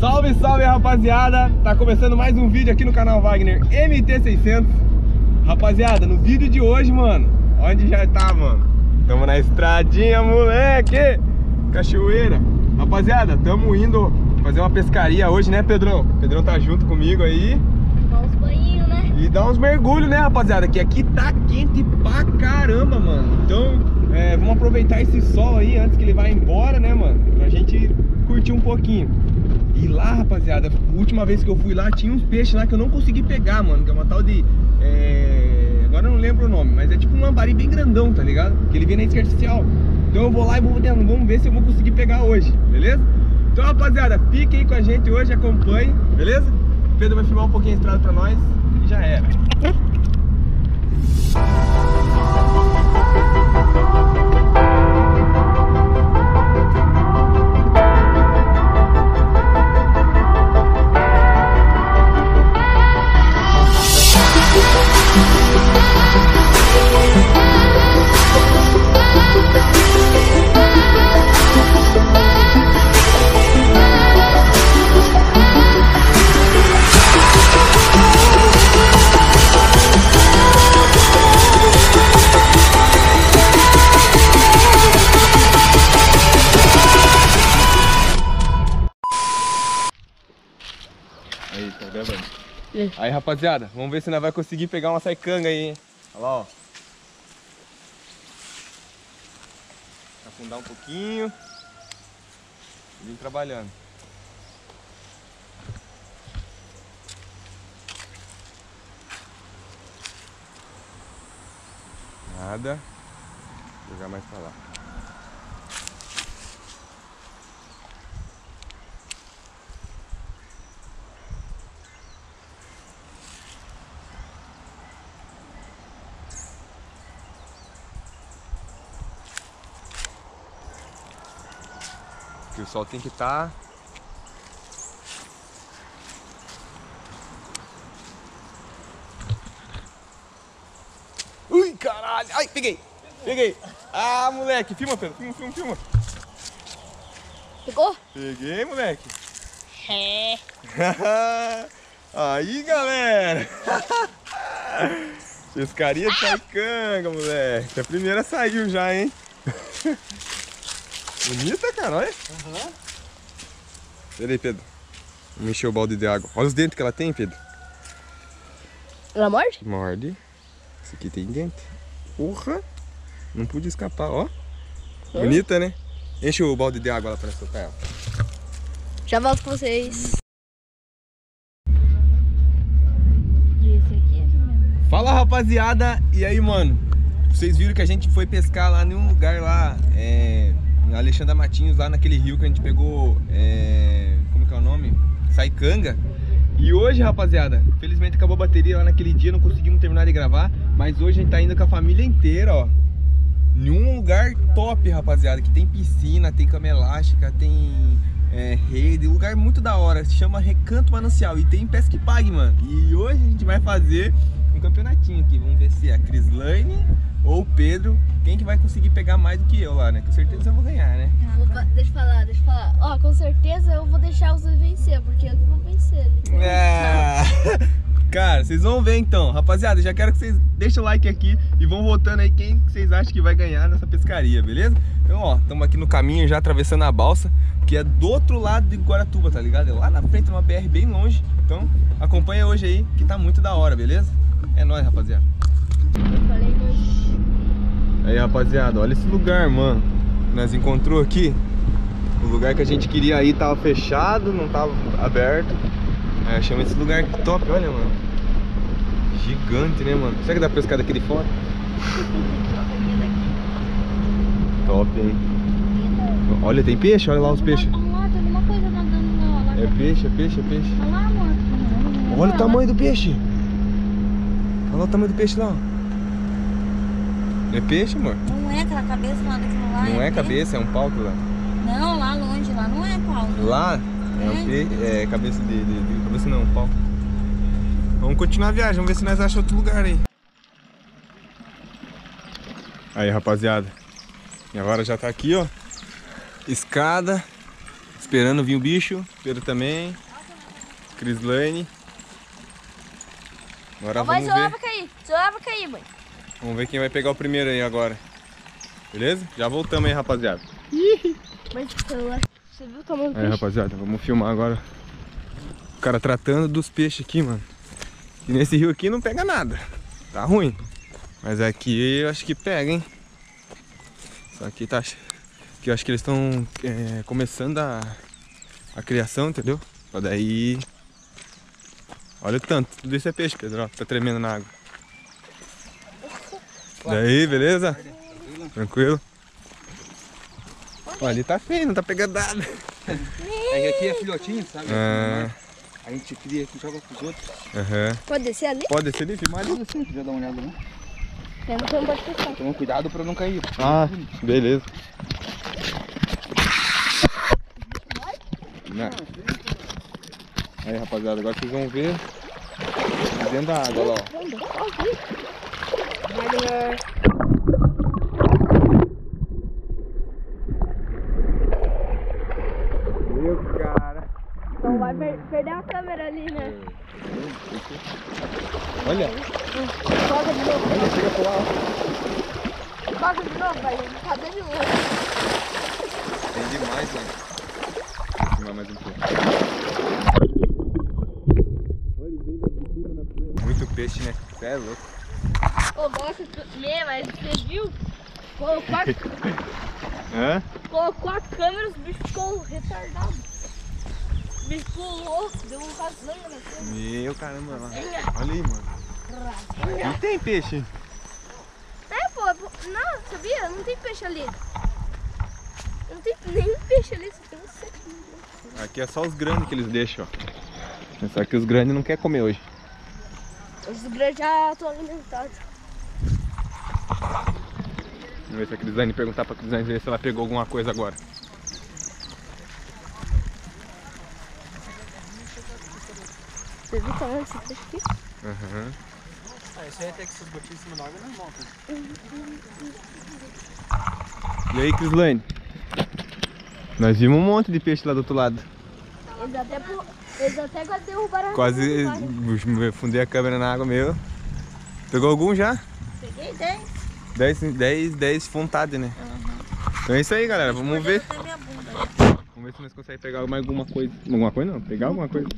Salve, salve rapaziada! Tá começando mais um vídeo aqui no canal Wagner MT600 Rapaziada, no vídeo de hoje, mano Onde já tá, mano? Tamo na estradinha, moleque! Cachoeira Rapaziada, tamo indo fazer uma pescaria hoje, né, Pedrão? Pedrão tá junto comigo aí Dá uns banhinhos, né? E dá uns mergulhos, né, rapaziada? Que aqui tá quente pra caramba, mano Então, é, vamos aproveitar esse sol aí antes que ele vá embora, né, mano? Pra gente curtir um pouquinho e lá, rapaziada, última vez que eu fui lá, tinha uns peixes lá que eu não consegui pegar, mano. Que é uma tal de. É... Agora eu não lembro o nome, mas é tipo um lambari bem grandão, tá ligado? Que ele vem na isca artificial. Então eu vou lá e vou vamos ver se eu vou conseguir pegar hoje, beleza? Então, rapaziada, fique aí com a gente hoje, acompanhe, beleza? O Pedro vai filmar um pouquinho a estrada pra nós e já era. Aí, tá gravando. É. Aí, rapaziada, vamos ver se nós vai conseguir pegar uma saicanga aí, hein? Olha lá, ó. Afundar um pouquinho. E vim trabalhando. Nada. Vou jogar mais pra lá. Sol tem que estar. Ui, caralho! Ai, peguei! Peguei! Ah, moleque! Filma, Pedro! Filma, filma, filma! Pegou? Peguei, moleque! É. Aí, galera! Pescaria de saicanga, moleque! A primeira saiu já, hein? Bonita, cara, olha! Uhum. Pera aí, Pedro. Vamos encher o balde de água. Olha os dentes que ela tem, Pedro. Ela morde? Morde. Esse aqui tem dente. Porra! Não pude escapar, ó. Bonita, né? Enche o balde de água lá pra soltar ela. Já volto com vocês. Esse aqui é mesmo. Fala, rapaziada! E aí, mano? Vocês viram que a gente foi pescar lá em um lugar lá, é, Alexandra Matinhos, lá naquele rio que a gente pegou, é, como que é o nome? Saicanga. E hoje, rapaziada, felizmente acabou a bateria lá naquele dia, não conseguimos terminar de gravar, mas hoje a gente tá indo com a família inteira, ó. Em um lugar top, rapaziada, que tem piscina, tem cama elástica, tem é, rede, lugar muito da hora, se chama Recanto Manancial e tem pesca e pague, mano. E hoje a gente vai fazer um campeonatinho aqui, vamos ver se é a Crislaine ou o Pedro, quem que vai conseguir pegar mais do que eu lá, né? Com certeza eu vou ganhar, né? Opa, deixa eu falar, deixa eu falar. Ó, com certeza eu vou deixar os dois vencer, porque eu que vou vencer. né? É. Cara, vocês vão ver então. Rapaziada, já quero que vocês deixem o like aqui e vão votando aí quem que vocês acham que vai ganhar nessa pescaria, beleza? Então, ó, estamos aqui no caminho já atravessando a balsa, que é do outro lado de Guaratuba, tá ligado? É lá na frente, uma BR bem longe. Então, acompanha hoje aí, que tá muito da hora, beleza? É nóis, rapaziada. Eu falei. Aí, rapaziada, olha esse lugar, mano. Nós encontrou aqui. O lugar que a gente queria ir tava fechado, não tava aberto. Aí achamos esse lugar top, olha, mano. Gigante, né, mano? Será que dá pra pescar daqui de fora? Top, hein? Olha, tem peixe, olha lá os peixes. É peixe, é peixe, é peixe. Olha o tamanho do peixe. Olha o tamanho do peixe lá, ó. É peixe, amor? Não é aquela cabeça lá daquilo lá. Não é peixe? cabeça, é um pau lá. Não, lá longe, lá não é pau. né? Lá é, um pe... é cabeça de, de, de- Cabeça não, pau. Vamos continuar a viagem, vamos ver se nós achamos outro lugar aí. Aí, rapaziada. E agora já tá aqui, ó. Escada. Esperando vir o bicho. Pedro também. Crislane. Agora vamos ver. pra cair. Zoar pra cair, mãe. Vamos ver quem vai pegar o primeiro aí agora. Beleza? Já voltamos aí, rapaziada. Mas. Você viu o tamanho do peixe? rapaziada, vamos filmar agora. O cara tratando dos peixes aqui, mano. E nesse rio aqui não pega nada. Tá ruim. Mas aqui eu acho que pega, hein? Só que tá. Que eu acho que eles estão começando a, a criação, entendeu? Pra daí. Olha o tanto. Tudo isso é peixe, Pedro. Ó, tá tremendo na água. Daí, beleza? Tranquilo? Ó, ali tá feio, não tá pegando nada. É que aqui é filhotinho, sabe? Ah, A gente cria aqui, joga pros outros. aham. Pode descer ali? Pode descer ali, filmar ali. Assim, já dá uma olhada, né? Eu não pode pescar. Toma cuidado pra não cair. Ah, beleza. Não. Aí, rapaziada, agora vocês vão ver dentro da água lá, ó. Vai, Meu cara. Então vai per- perder a câmera ali, né? Olha, Toca de novo. olha, chega pro ó. Toca de novo, vai. Cadê de novo? Tem demais, mano. Vou filmar mais um pouco. Muito peixe, né? Cê é louco. Ô, gosta de mas você viu? Colocou a, Hã? colocou a câmera, os bichos ficou retardado. O bicho pulou, deu um rasanga na câmera. Meu caramba, lá. Olha aí, mano. Não tem peixe. É, pô, pô, não, sabia? Não tem peixe ali. Não tem nenhum peixe ali, só tem um sequinho. Aqui é só os grandes que eles deixam, ó. Só que os grandes não quer comer hoje. Os grandes já estão alimentados. Vamos ver se a Crisane perguntar pra Crisane ver se ela pegou alguma coisa agora. Você viu o tamanho desse peixe aqui? Aham. Ah, isso aí até que se botar em cima da água não volta. E aí, Crislane? Nós vimos um monte de peixe lá do outro lado. Eles até, eles até quase derrubaram a Quase câmera, eu fundei a câmera na água meu. Pegou algum já? Peguei 10. 10, 10, 10 vontade, né? Então é isso aí, galera. Vamos ver. Vamos ver se nós conseguimos pegar mais alguma coisa. Alguma coisa não, pegar alguma coisa.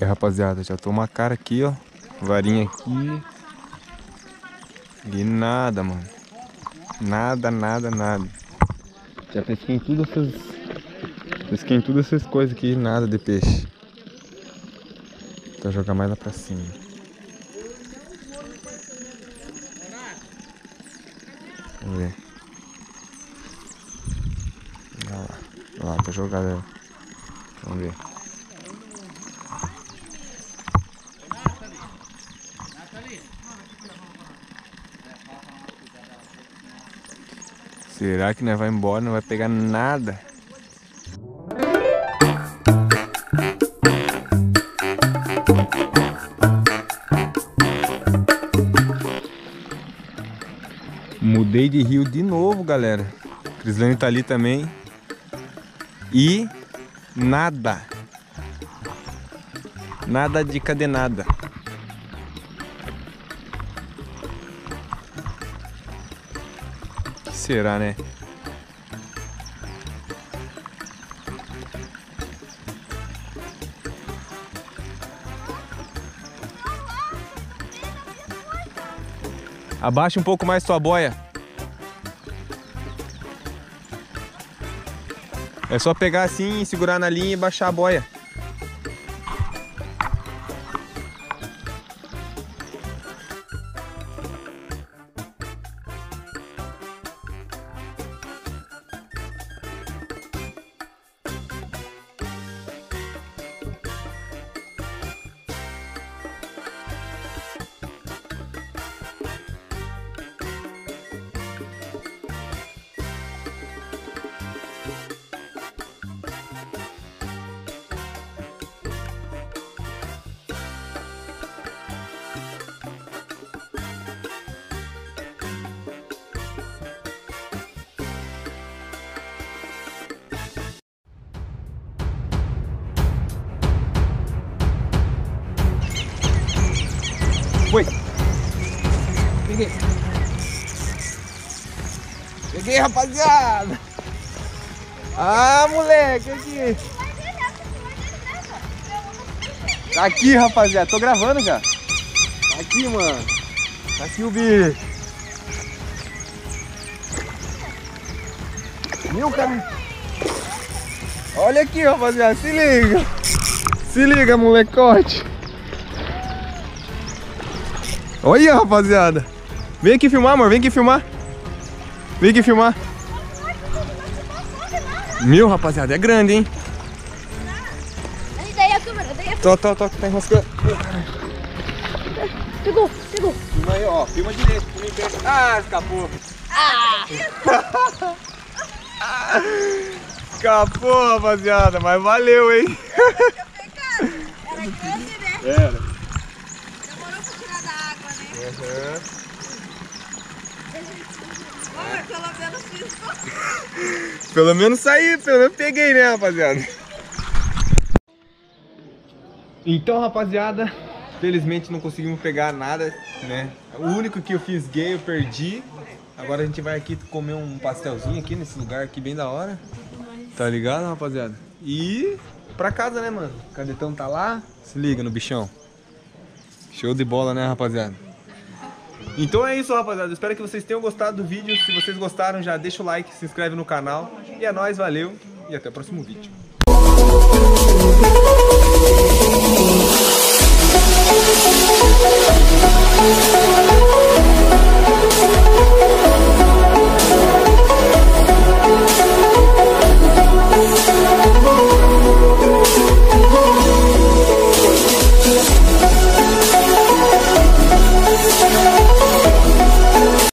Aí, rapaziada, já tô uma cara aqui, ó. Varinha aqui. E nada, mano. Nada, nada, nada. Já pesquei em tudo essas. Pesquei em todas essas coisas aqui, nada de peixe. Vou jogar mais lá pra cima. Vamos ver. Olha lá. Olha lá, tá jogada. Vamos ver. Será que nós vai embora? Não vai pegar nada? Mudei de rio de novo, galera. Crislane tá ali também. E nada. Nada de cadenada. Será, né? Abaixa um pouco mais sua boia. É só pegar assim, segurar na linha e baixar a boia. Peguei. Peguei, rapaziada. Ah, moleque, aqui. Tá aqui, rapaziada. Tô gravando já. Tá aqui, mano. Tá aqui o bicho. Meu cara. Olha aqui, rapaziada. Se liga. Se liga, molecote. Olha, rapaziada. Vem aqui filmar, amor. Vem aqui filmar. Vem aqui filmar. Meu, rapaziada, é grande, hein? Aí, daí a câmera, daí a Tô, tô, tô, tá enroscando. Pegou, pegou. Filma aí, ó. Filma direito. Ah, escapou. escapou, rapaziada. Mas valeu, hein? Era grande, né? Era. Demorou pra tirar da água, né? Uhum. Pelo menos isso. Pelo menos saí, pelo menos peguei, né, rapaziada? Então, rapaziada, felizmente não conseguimos pegar nada, né? O único que eu fiz gay eu perdi. Agora a gente vai aqui comer um pastelzinho aqui nesse lugar aqui bem da hora. Tá ligado, rapaziada? E pra casa, né, mano? O cadetão tá lá. Se liga no bichão. Show de bola, né, rapaziada? Então é isso, rapaziada. Espero que vocês tenham gostado do vídeo. Se vocês gostaram, já deixa o like, se inscreve no canal. E é nóis, valeu e até o próximo vídeo.